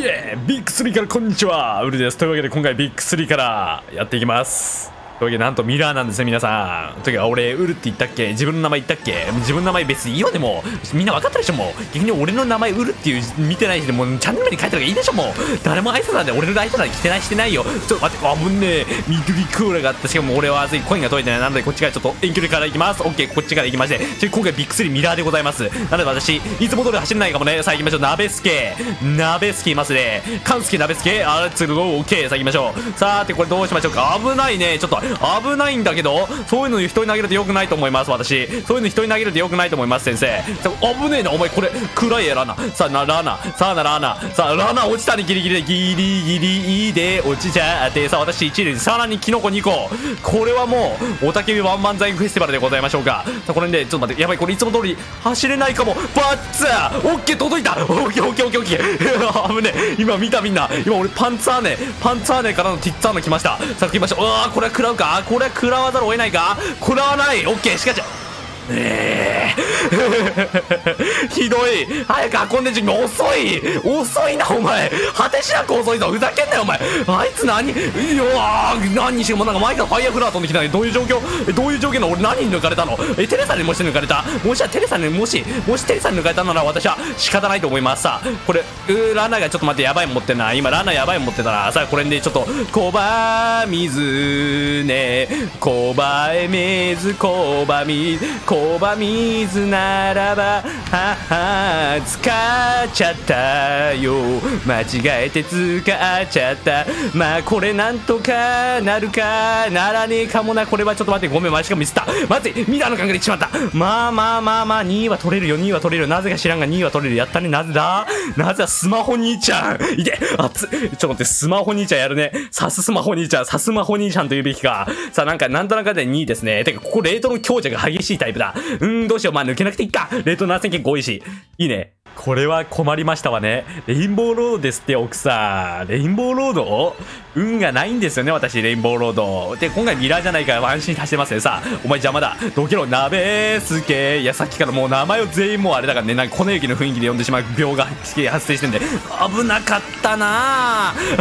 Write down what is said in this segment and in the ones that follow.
ビッグ3からこんにちは。ウルです。というわけで今回ビッグ3からやっていきます。というわけでなんとミラーなんですね皆さん。というわけで俺ウルって言ったっけ？自分の名前言ったっけ？自分の名前別にいいよでもみんな分かったでしょもう。逆に俺の名前ウルっていう見てない人でもチャンネルに書いた方がいいでしょもう。誰も挨拶なんで俺の挨拶なんて来てないしてないよ。ちょっと待ってあぶんねえ。緑クーラーがあってしかも俺は熱いコインが解いてな。いなのでこっちからちょっと遠距離から行きます。オッケーこっちから行きまして。ちょ今回ビッグ3ミラーでございます。なので私いつも通り走れないかもね。さあ行きましょう。鍋すけ鍋すけいますね。勘助鍋すけあれつるオッケーさあ行きましょう。さてこれどうしましょうか？危ないね。ちょっと危ないんだけどそういうのに人に投げると良くないと思います私。そういうの人に投げると良くないと思います先生。危ねえなお前これ暗いやラナさあなラナさあなラナさあラナ落ちたねギリギリでギリギリで落ちちゃって。さあ私1塁さらにキノコ2個これはもうおたけびワンマンザインフェスティバルでございましょうか。さあこれでちょっと待ってやばいこれいつも通り走れないかも。バッツオッケー届いた。オッケーオッケーオッケーオッケー。危ねえ。今見たみんな。今俺パンツァーネパンツァーネからのティッツァーネ来ました。さあ来ました。うわーこれは食らう。か？これは食らわざるを得ないか？食らわない。オッケーしかしえ。ー、ひどい。早く運んで準備。遅い。遅いなお前。果てしなく遅いぞ。ふざけんなよお前。あいつ何？いや何にしろもなんか前からファイヤーフラー飛んできたねどういう状況？どういう状況の？俺何に抜かれたの？えテレサにもし抜かれた？もしはテレサにもしもしテレサに抜かれたなら私は仕方ないと思います。さあこれうランナーがちょっと待ってやばい持ってんな。今ランナーやばい持ってたなさあこれでちょっとこば水ね。こばえめずこばみオバミーズならばはは使っちゃったよ。間違えて使っちゃった。まあこれなんとかなるかならねえかもな。これはちょっと待ってごめんマジかミスった。待ってミラーの感覚でしまった。まあまあまあまあ2位は取れるよ2位は取れる。なぜか知らんが2位は取れる。やったねなぜだ？なぜだ？スマホ兄ちゃん。いて熱ちょっと待ってスマホ兄ちゃんやるね。さすスマホ兄ちゃん。さすスマホ兄ちゃんと言うべきか。さあなんかなんとなくで2位ですね。てかここレートの強弱が激しいタイプだ。うんどうしよう。まあ抜けなくていいか。レート7000結構多いしいいねこれは困りましたわね。レインボーロードですって奥さん。レインボーロード？運がないんですよね、私、レインボーロード。で、今回ミラーじゃないから安心させてますね。さあ、お前邪魔だ。どけろ、鍋すけ。いや、さっきからもう名前を全員もうあれだからね、なんか粉雪の雰囲気で呼んでしまう病が発生してんで。危なかったなぁ。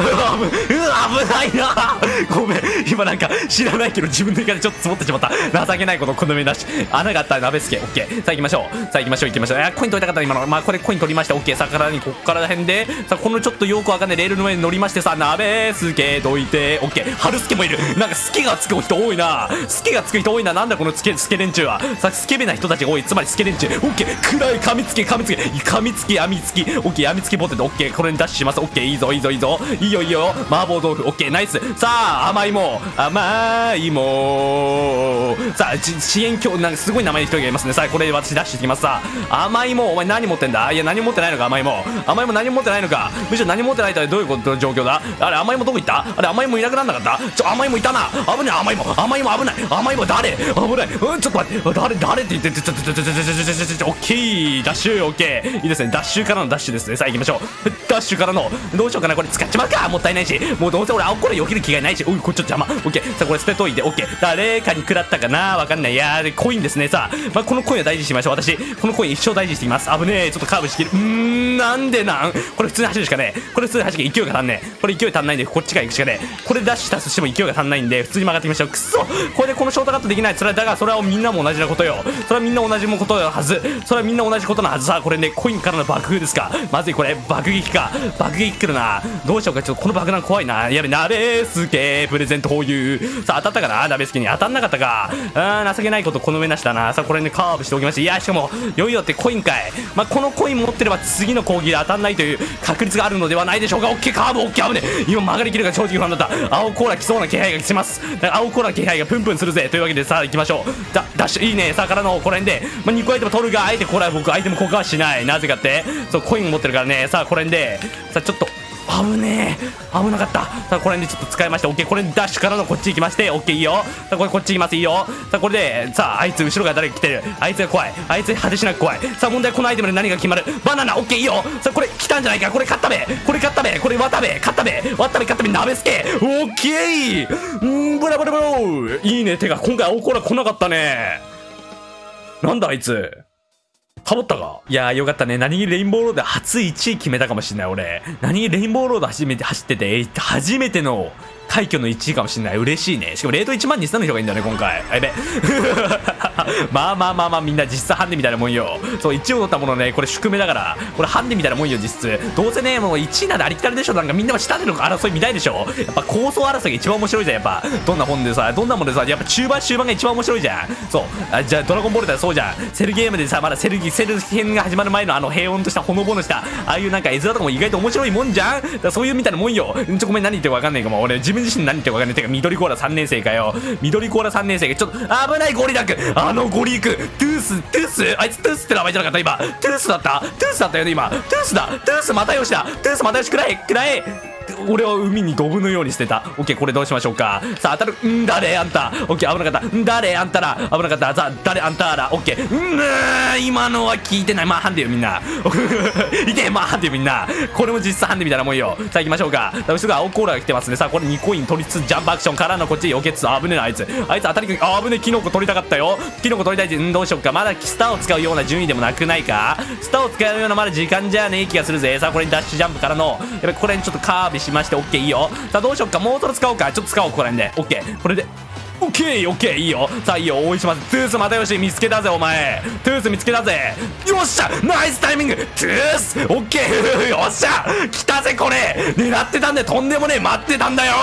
危、危ないな ごめん。今なんか知らないけど自分の中でちょっと積もってしまった。情けないことこの目なし。穴があったら鍋すけ。オッケー。さあ行きましょう。さあ行きましょう、行きましょう。あ、コイン取りたかった今の。まあこれコイン取りました。オッケー。さあからにここからら辺で、さあこのちょっとよくわかんないレールの上に乗りましてさ、鍋すけどいて、オッケー。春助もいる。なんかスケがつく人多いな。スケがつく人多いな。なんだこのスケ、スケ連中は。さあスケベな人たちが多い。つまりスケ連中。オッケー。暗い噛みつけ、噛みつけ。噛みつけ、編みつき。オッケー。編みつきポテト。オッケー。これにダッシュします。オッケー。いいぞ、いいぞ、いいぞ。いいよ、いいよ。麻婆豆腐。オッケー。ナイス。さあ、甘いも。甘いも。さあ、支援教、なんかすごい名前の人がいますね。さあ、これ私ダッシュしてきます。さあ、甘いも。お前何持ってんだ？いや、何持ってないのか、甘いも。甘いも何持ってないのか。むしろ何持ってないとはどういうこと状況だ？あれ、甘いもどこ行った？あれ、甘いもいなくなんなかった？ちょ、甘いもいたな。危ない、甘いも。甘いも危ない。甘いも誰？危ない。うん、ちょっと待って。誰、誰って言って、ちょ、ちょ、ちょ、ちょ、ちょ、ちょ、ちょ、ちょ、ちょ、オッケー。ダッシュ、オッケー。いいですね。ダッシュからのダッシュですね。さあ行きましょう。ダッシュからの、どうしようかな。これ使っちまうか。もったいないし。もうどうせ俺、青これ避ける気がないし。おい、こっちょっと邪魔。オッケー。さあ、これ捨てといて。オッケー。誰かに食らったかな？わかんない。いやー、コインですね。さあ、まあ、このコインは大事にしましょう。私、このコイン一生大事にしています。危ねえ。ちょっとカーブしてる。うーん、なんでなん？これ普通に走るしかね。これ普通に走る勢いが足んねえ。これ勢い足んないんで、こっちから行くしかね。これダッシュ足すしても勢いが足んないんで、普通に曲がってきましょう。くそこれでこのショートカットできない。それは、だが、それはみんなも同じなことよ。それはみんな同じことのはず。それはみんな同じことのはず。さ、これね、コインからの爆風ですか。まずい、これ、爆撃か。爆撃来るな。どうしようか。ちょっとこの爆弾怖いな。やべ、鍋すけプレゼント保有。さあ、当たったかな？鍋すけに当たんなかったか。あー、情けないことこの上なしだな。さあ、これね、カーブしておきまして。いや、しかも、よいよってコインかい。まあ、このコイン持ってれば次の攻撃で当たんないという確率があるのではないでしょうか。オッケー、カーブ、オッケー、危ね今曲がりきるが正直不安だった。青コーラ来そうな気配がします。青コーラ気配がプンプンするぜ。というわけで、さあ、行きましょう。ダダッシュ、いいね。さあ、からの、この辺で、まあ、2個アイテム取るが、あえてこれは僕、アイテム交換はしない。なぜかって、そう、コイン持ってるからね。さあ、これで、さあ、ちょっと、危ねえ。危なかった。さあこれでちょっと使いましたオッケー。これダッシュからのこっち行きましてオッケーいいよ。さあこれこっち行きます。いいよ。さあこれでさああいつ後ろから誰か来てる。あいつが怖い。あいつ果てしなく怖い。さあ問題このアイテムで何が決まる。バナナ。オッケーいいよ。さあこれ来たんじゃないか。これ勝ったべ。これ勝ったべ。これ渡べ。勝ったべ。渡べ勝ったべ。鍋すけ。オッケーうんブラブラブラ。いいね。てか今回青コーラ来なかったね。なんだあいつ。ハモったか？いやーよかったね。何気レインボーロード初1位決めたかもしれない俺。何気レインボーロード初めて走ってて、初めての快挙の1位かもしれない。嬉しいね。しかもレート1万2000の人がいいんだよね、今回。あやべ。まあまあまあまあみんな実質ハンデみたいなもんよ。そう、1位を取ったものね、これ宿命だから。これハンデみたいなもんよ、実質。どうせね、もう1位なんでありきたりでしょ。なんかみんなも下での争い見たいでしょ。やっぱ構想争いが一番面白いじゃん、やっぱ。どんな本でさ、どんなもんでさ、やっぱ中盤終盤が一番面白いじゃん。そう。あじゃあ、ドラゴンボールだそうじゃん。セルゲームでさ、まだセルギ、セル編が始まる前のあの平穏としたほのぼのした、ああいうなんか絵面とかも意外と面白いもんじゃん。だそういうみたいなもんよ。ちょ、ごめん、何言ってるかわかんないかも。俺、自分自身何言ってるかわかんない。てか、緑コーラ3年生かよ。緑コーラ3年生が、ちょっと、危ないゴリラくあのゴリークトゥース、トゥースあいつトゥースって名前じゃなかった今。トゥースだったトゥースだったよね今。トゥースだトゥースまたよしだトゥースまたよしくらえくらえ俺は海にドブのように捨てた。オッケー、これどうしましょうか。さあ、当たる。ん誰？あんた。オッケー、危なかった。ん誰？あんたら。危なかった。さあ、誰？あんたら。オッケー。んー今のは聞いてない。まあ、ハンデよ、みんな。いて、まあ、ハンデよ、みんな。これも実質ハンデみたいなもんよ。さあ、行きましょうか。後ろが青甲羅が来てますね。さあ、これ2コイン取りつつ、ジャンプアクションからのこっち、よけつ。危ねえな、あいつ。あいつ当たりくあぶねえ、キノコ取りたかったよ。キノコ取りたいって、んどうしようか。まだスターを使うような順位でもなくないかスターを使うようなまだ時間じゃねえ気がするぜ。さあ、これにダッシュジャンプからの、やっぱりこれにちょっとカーブしまして、オッケー、いいよ。さあどうしよっか。もうそろ使おうか。ちょっと使おうここら辺で。オッケー。これで。オッケーオッケーいいよ。さあいいよ応援しますトゥース又吉。見つけたぜお前。トゥース見つけたぜ。よっしゃ！ナイスタイミング。トゥースオッケーよっしゃ！来たぜこれ。狙ってたんでとんでもねえ。待ってたんだよ。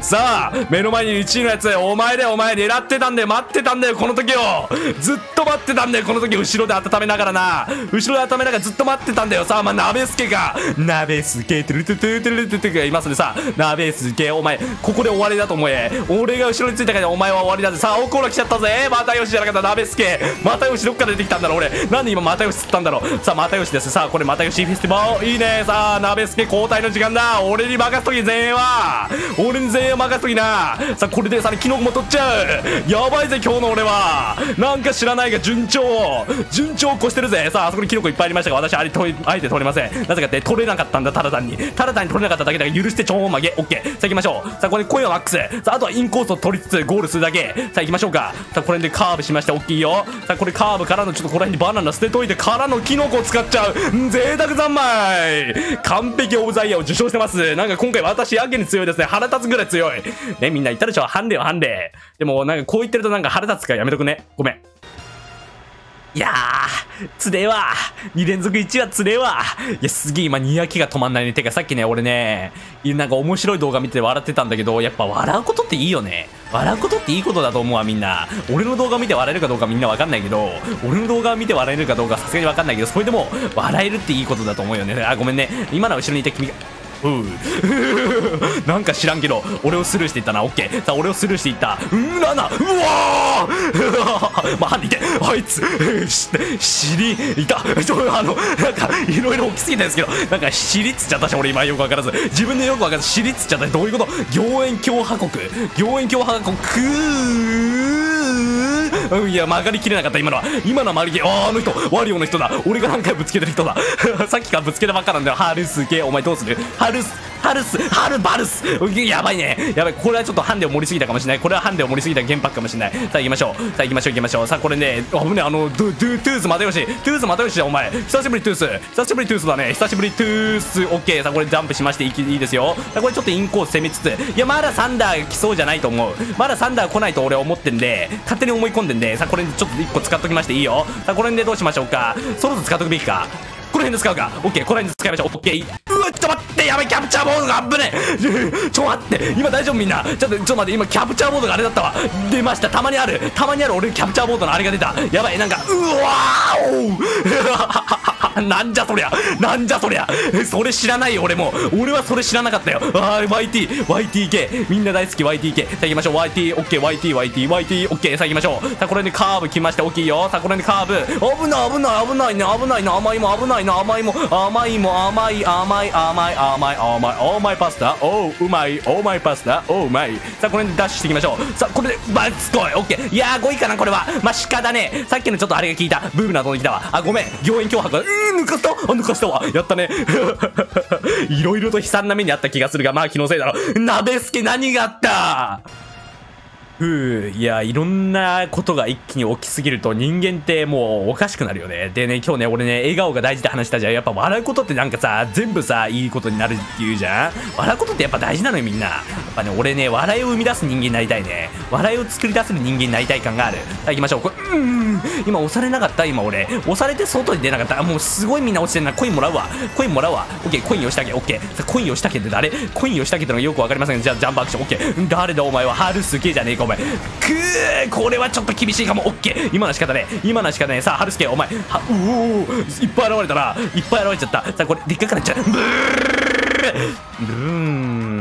さあ目の前に1位のやつ。お前でお前。狙ってたんで待ってたんだよこの時を。ずっと待ってたんだよこの時。後ろで温めながらな。後ろで温めながらずっと待ってたんだよ。さあまあ鍋助が。鍋助トゥルトゥトゥトゥルトゥトゥがいますねさあ鍋助お前ここで終わりだと思え。俺が後ろについたからお前は終わりだぜさあオコーラ来ちゃったぜ。またよしじゃなかった。鍋助。またよしどっから出てきたんだろう俺。なんで今またよし釣ったんだろう。さあまたよしです。さあこれまたよしフェスティバル。いいね。さあ鍋助交代の時間だ。俺に任すとき全員は。俺に全員任すときな。さあこれでさキノコも取っちゃう。やばいぜ今日の俺は。なんか知らないが順調順調越してるぜ。さああそこにキノコいっぱいありましたが私あれとあえて取れません。なぜかって取れなかったんだただ単に。ただ単に取れなかっただけだから許して超曲げオッケー。さあ行きましょう。さあこれ声はマックスさああとはインコースを取りつつゴールするだけ。さあ行きましょうか。さあこれでカーブしました。大きいよ。さあこれカーブからのちょっとこの辺にバナナ捨てといてからのキノコを使っちゃう。贅沢三昧。完璧オブザイヤーを受賞してます。なんか今回私やけに強いですね。腹立つぐらい強い。ねみんな言ったでしょ。ハンデよハンデ。でもなんかこう言ってるとなんか腹立つからやめとくね。ごめん。いやー、つれえわ。2連続1はつれえわ。いや、すげえ今、にやきが止まんないね。てか、さっきね、俺ね、なんか面白い動画見て笑ってたんだけど、やっぱ笑うことっていいよね。笑うことっていいことだと思うわ、みんな。俺の動画見て笑えるかどうかみんなわかんないけど、俺の動画見て笑えるかどうかさすがにわかんないけど、それでも、笑えるっていいことだと思うよね。あ、ごめんね。今の後ろにいた君が、うなんか知らんけど俺をスルーしていったな。オッケー。さあ俺をスルーしていった。うんななうわー。まあいて。あいつ。尻いた。ちょあのなんかいろいろ起きすぎたんですけど。なんか尻つっちゃったし俺今よく分からず。自分でよく分からず尻つっちゃった。どういうこと？行炎強破国。行炎強破国。うんいや曲がりきれなかった今のは。今のは曲がりきれああの人ワリオの人だ。俺が何回ぶつけてる人だ。さっきからぶつけたばっかなんだよ。ハルスケお前どうする？ハルスハルスハルバルスやばいね。やばい。これはちょっとハンデを盛りすぎたかもしれない。これはハンデを盛りすぎた原爆かもしれない。さあ行きましょう。さあ行きましょう行きましょう。さあこれねあぶねあのドゥドゥトゥースまたよしトゥースまたよしだお前。久しぶりトゥース。久しぶりトゥースだね。久しぶりトゥース。オッケーさあこれジャンプしましていいですよ。さあこれちょっとインコース攻めつつ。いやまだサンダー来そうじゃないと思う。まだサンダー来ないと俺は思ってんで勝手に思い込んでんで。さあこれちょっと1個使っときましていいよ。さあこれでどうしましょうか。そろそろ使っとくべきか。この辺で使うか。オッケーこの辺で使いましょう。オッケーってやばいキャプチャーボードが危ねえ。ちょっ待って。今大丈夫みんな。ちょっとちょっと待って。今キャプチャーボードがあれだったわ。出ました。たまにある。たまにある俺キャプチャーボードのあれが出た。やばいなんかうわーお なんじゃそりゃなんじゃそりゃ。それ知らないよ俺も。俺はそれ知らなかったよ。あー YT YTK みんな大好き YTK さあ行きましょう。YT オッケー。YT YT YT オッケー。さあ行きましょう。さあこれでカーブ来ました。大きいよ。さあこれでカーブ。危ない危ない危ないね。危ないね。甘いも危ないな甘いも甘いも甘い甘い甘い甘い甘い。甘いパスタ。おううまい。おうまいパスタ。おううまい。さあこれでダッシュしていきましょう。さあこれでバッツコイオッケー。いやー5位かなこれは。まあ鹿だねさっきのちょっとあれが効いた。ブームな飛んできたわ。あごめん。行炎脅迫。ー抜かした。あ抜かしたわ。やったね。いろいろと悲惨な目にあった気がするがまあ気のせいだろ。鍋助何があった？ふういやいろんなことが一気に起きすぎると人間ってもうおかしくなるよね。でね今日ね俺ね笑顔が大事って話したじゃん。やっぱ笑うことってなんかさ全部さいいことになるって言うじゃん。笑うことってやっぱ大事なのよみんな。っぱね俺ね笑いを生み出す人間になりたいね。笑いを作り出せる人間になりたい感がある。さあ行きましょう。これうん。今押されなかった？今俺。押されて外に出なかった。もうすごいみんな落ちてるな。コインもらうわ。コインもらうわ。オッケー。コイン吉武オッケー。さあコイン吉武って誰？コイン吉武ってのがよくわかりません。じゃあジャンプアクション。オッケー。誰だ？お前は。春すげえじゃねえかお前。くーこれはちょっと厳しいかも。オッケー。今の仕方ね今の仕方ねさあ春助お前。はうおいっぱい現れたな。いっぱい現れちゃった。さあこれでっかくなっちゃう。ブー。ブーン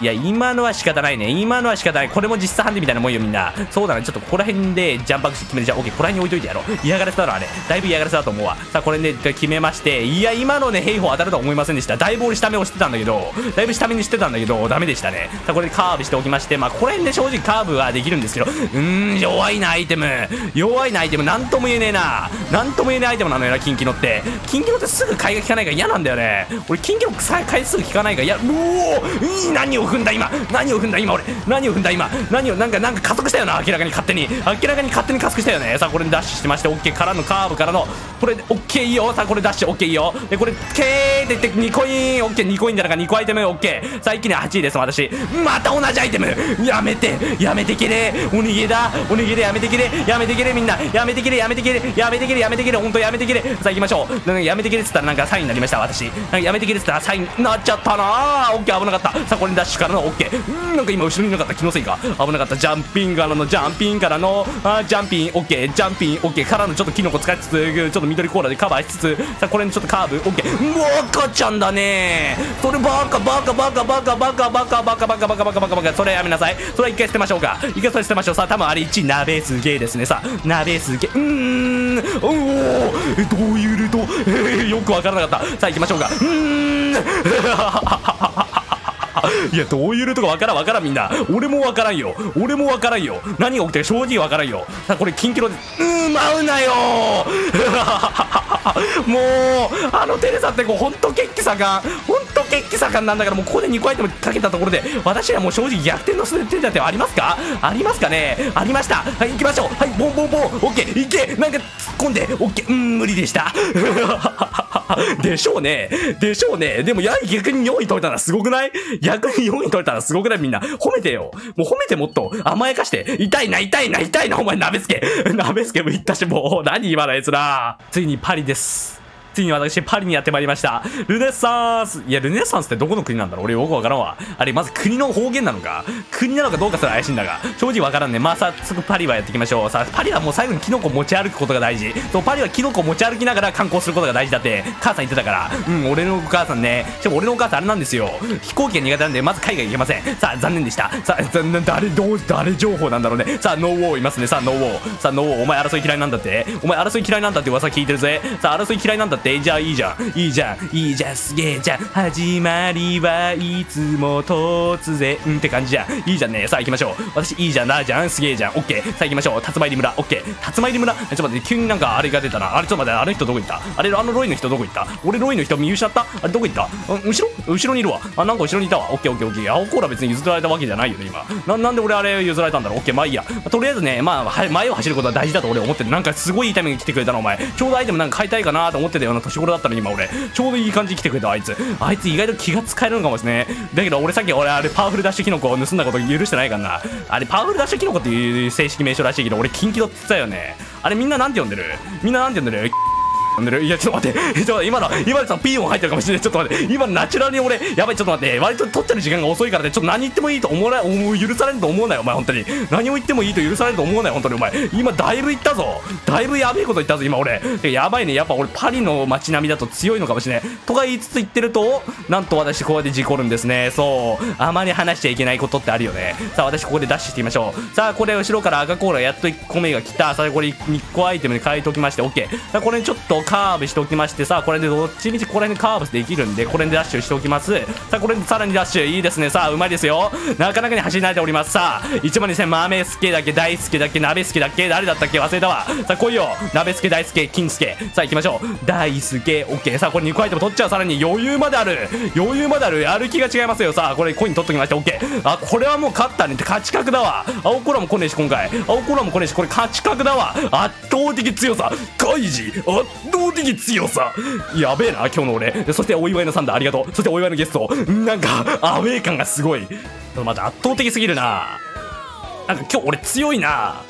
いや今のは仕方ないね。今のは仕方ない。これも実際ハンデみたいなもんよみんな。そうだね。ちょっとここら辺でジャンプアクション決めてじゃあオッケー。ここら辺に置いといてやろう。嫌がらせだろあれだいぶ嫌がらせだと思うわ。さあこれで決めましていや今のね兵法当たるとは思いませんでした。だいぶ俺下目をしてたんだけどだいぶ下目にしてたんだけどダメでしたね。さあこれでカーブしておきましてまあここら辺で正直カーブはできるんですけどうーん弱いなアイテム。弱いなアイテム。なんとも言えねえな。なんとも言えないアイテムなのよなキンキノって。キンキノってすぐ買いが効かないから嫌なんだよね。俺キンキノ買いすぐ効かないからいやうおーいい何を踏んだ今。何を踏んだ今俺。何を踏んだ今。何をなんかなんか加速したよな。明らかに勝手に。明らかに勝手に加速したよね。さあこれでダッシュしてまして OK からのカーブからの。これで OK いいよ。さあこれダッシュ。OK いいよ。でこれケーって言って2コイン OK2 コインじゃなく2個アイテム。OK さあ一気に8位です私。また同じアイテム。やめて。やめてけれ。お逃げだ。お逃げでやめてけれ。やめてけれみんな。やめてけれやめてけれ。やめてけれやめてけれ。本当やめてけれ。さあ行きましょう。なんかやめてけれっつったらなんかサインになりました私。なんかやめてけれっつったらサインなっちゃったな。OK 危なかった。さあこれダッシュ。からの OK うんなんか今後ろにいなかった気のせいか。危なかった。ジャンピンからのジャンピンからのあジャンピン OK ジャンピン OK からのちょっとキノコ使いつつちょっと緑コーラでカバーしつつさあこれにちょっとカーブ OK バカちゃんだね。それバカバカバカバカバカバカバカバカバカバカバカバカ。それやめなさい。それは一回捨てましょうか。一回それ捨てましょう。さあ多分あれ1鍋すげえですね。さ鍋すげえうーん。おおえどういうルート？えー、よくわからなかった。さあ行きましょうか。うーん。いやどういうルートかわからんわからんみんな。俺もわからんよ。俺もわからんよ。何が起きてる正直わからんよ。さあこれ近キロでうー舞うなよ。もうあのテレサってこうほんと血気盛ん。ほんと血気盛んなんだからもうここで2個アイテムかけたところで私らもう正直逆転のステージはありますか？ありますかね？ありました。はい行きましょう。はいボンボンボン。オッケー。いけ。なんか突っ込んで。オッケー。うん無理でした。でしょうね。でしょうね。でもや逆に4位取れたらすごくない？逆に4位取れたらすごくない？みんな。褒めてよ。もう褒めてもっと。甘やかして。痛いな痛いな痛いな。お前鍋助鍋助も言ったしもう。何今のやつら。ついにパリです。ついに私パリにやってまいりました。ルネッサンス。いやルネッサンスってどこの国なんだろう？俺よくわからんわ。あれまず国の方言なのか？国なのかどうかすら怪しいんだが。正直わからんね。まあ早速パリはやっていきましょう。さあパリはもう最後にキノコ持ち歩くことが大事。そうパリはキノコ持ち歩きながら観光することが大事だって。母さん言ってたから。うん俺のお母さんね。しかも俺のお母さんあれなんですよ。飛行機が苦手なんでまず海外行けません。さあ残念でした。さあ残念。誰どう誰情報なんだろうね。さあ No Warいますね。さあ No War。さあ No War。お前争い嫌いなんだって。お前争い嫌いなんだって噂聞いてるぜ。さあ争い嫌いなんだって。じゃあいいじゃん。いいじゃん。いいじゃん。すげえじゃん。始まりはいつも突然って感じじゃんいいじゃん。ねさあ行きましょう私いいじゃん。なじゃん。すげえじゃん。オッケー。さあ行きましょう竜巻村オッケー竜巻村ちょっと待って急になんかあれが出たなあれちょっと待ってあの人どこ行ったあれあのロイの人どこ行った俺ロイの人見失ったあれどこ行った後ろ後ろにいるわ。あなんか後ろにいたわ。オッケーオッケーオッケー。青甲羅別に譲られた？わけじゃないよね今ななんで俺あれ譲られたんだ。ろうオッケーまあいいやとりあえずねまあ前を走ることは大事だと俺思ってるなんかすごいいいタイミン。グ来てくれたなお前ちょうどアイテムなんか買いたいかなと思ってたような年頃だったの今俺ちょうどいい感じに来てくれたあいつ。あいつ意外と気が使えるのかもしれない。だけど俺さっき俺あれパワフルダッシュキノコを盗んだこと許してないからな。あれパワフルダッシュキノコっていう正式名称らしいけど俺キンキドって言ってたよね。あれみんななんて呼んでる？みんななんて呼んでる？いやちょっと待って。ちょっと今の今のさピー音入ってるかもしれない。ちょっと待って。今ナチュラルに俺やばい。ちょっと待って。割と撮ってる時間が遅いからね。ちょっと何言ってもいいと思わない。許されると思うなよお前本当に。何を言ってもいいと許されると思うなよ本当に。お前今だいぶ言ったぞ。だいぶやべえこと言ったぞ今俺。やばいね。やっぱ俺パリの街並みだと強いのかもしれない。とか言いつつ言ってるとなんと私こうやって事故るんですね。そう。あまり話しちゃいけないことってあるよね。さあ私ここでダッシュしてみましょう。さあこれ後ろから赤コーラやっと1個目が来た。さあこれ1個アイテムで変えときまして。OK さあこれちょっとカーブしておきましてさあこれでどっちみちここら辺でカーブできるんでこれでダッシュしておきます。さあこれでさらにダッシュ。いいですね。さあうまいですよ。なかなかに走り慣れております。さあ1万2000豆助だけ大輔だけ鍋助だっけ。誰だったっけ？忘れたわ。さあ来いよ。鍋助大輔金助。さあ行きましょう。大輔オッケー。さあこれ2個アイテム取っちゃう。さらに余裕まである。余裕まである。歩きが違いますよ。さあこれコイン取っときました。オッケー。あこれはもう勝ったね。って勝ち確だわ。青コラも来ねえし今回。青コラも来ねえしこれ勝ち確だわ。圧倒的強さ。カイジ圧倒的強さ。やべえな今日の俺。そしてお祝いのサンダーありがとう。そしてお祝いのゲスト。なんかアウェー感がすごい。ちょっと待って圧倒的すぎるな。なんか今日俺強いな。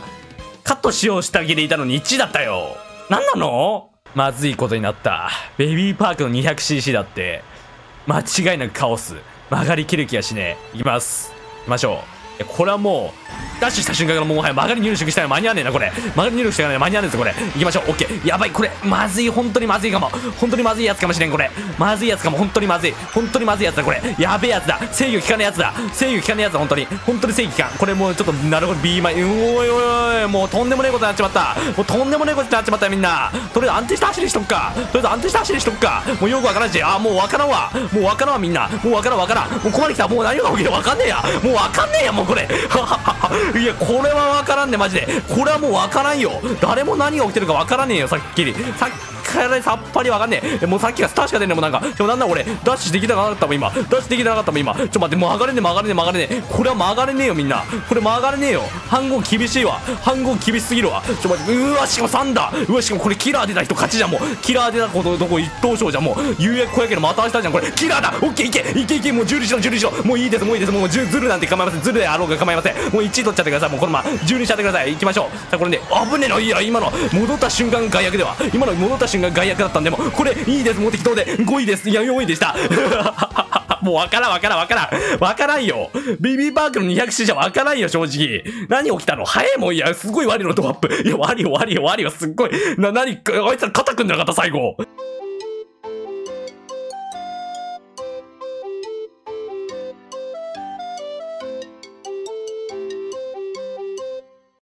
カットしようしてあげていたのに1だったよ。何なの？まずいことになった。ベビーパークの 200cc だって。間違いなくカオス。曲がりきる気がしねえ。いきます。行きましょう。これはもうダッシュした瞬間からもうはや曲がり入力したら間に合わねえなこれ。曲がり入力したら間に合わねえぞこれ。行きましょう。オッケー。やばいこれまずい。本当にまずいかも。本当にまずいやつかもしれんこれ。まずいやつかも。本当にまずい。本当にまずいやつだこれ。やべえやつだ。制御効かねえやつだ。制御効かねえやつだ本当に。本当に制御効か。んこれもうちょっとなるほど。B マイ。おいおいおいもうとんでもねえことになっちまった。もうとんでもねえことになっちまったみんな。とりあえず安定した走りしとくか。とりあえず安定した走りしとくか。もうよくわからんし。あもうわからんわ。もうわからんわみんな。もうわからんわからん。もうここまで来たもう何が起きてわかんねえや。もうわかんねえやもうこれ。いやこれはわからんねマジで。これはもうわからんよ。誰も何が起きてるかわからねえよさっき。りさっきからさっぱりわかんねえ。もうさっきがスターしか出ねえ。もんなんかでもなんだ俺ダッシュできなかったもん今。ダッシュできなかったもん今。ちょっと待ってもう上がれねえ曲がれねえ曲がれねえ。これは曲がれねえよみんな。これ曲がれねえよ。半号厳しいわ。半号厳しすぎるわ。ちょっと待ってうわしかも3だうわしかもこれキラー出た人勝ちじゃんもう。キラー出たことどこ一等賞じゃんもう。夕焼け小焼けのまた明日じゃんこれ。キラーだ。オッケーいけ。いけいけ。もう10にしろ10にしろもういいですもういいです。もう10ズルなんて構いません。ズルであろうが構いません。もう1位取っちゃってください。もうこのまま10にしちゃってください。行きましょう。さあこれね危ねえないや今の戻った瞬間外役では。今の戻った瞬間外役だったんでもこれいいですもう適当で。5位です。いや4位でした。もうわからんわからんわからん。わからんよ。ビビーパークの 200C じゃわからんよ正直。何起きたの？早いもんいや。すごい悪いのドアップ。いや悪いよ悪いよ悪いよすっごい。な何あいつら肩組んでなかった最後。